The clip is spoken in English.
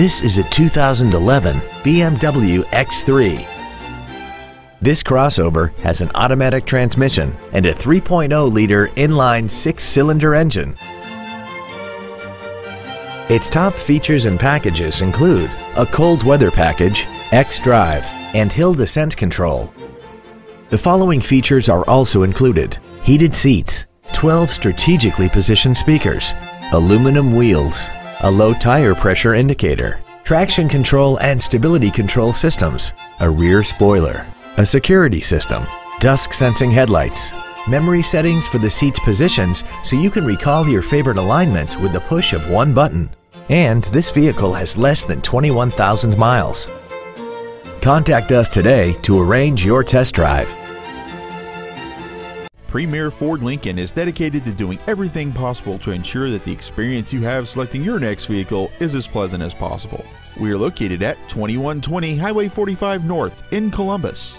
This is a 2011 BMW X3. This crossover has an automatic transmission and a 3.0-liter inline six-cylinder engine. Its top features and packages include a cold weather package, X-Drive, and hill descent control. The following features are also included. Heated seats, 12 strategically positioned speakers, aluminum wheels, a low tire pressure indicator, traction control and stability control systems, a rear spoiler, a security system, dusk sensing headlights, memory settings for the seat's positions so you can recall your favorite alignments with the push of one button. And this vehicle has less than 21,000 miles. Contact us today to arrange your test drive. Premier Ford Lincoln is dedicated to doing everything possible to ensure that the experience you have selecting your next vehicle is as pleasant as possible. We are located at 2120 Highway 45 North in Columbus.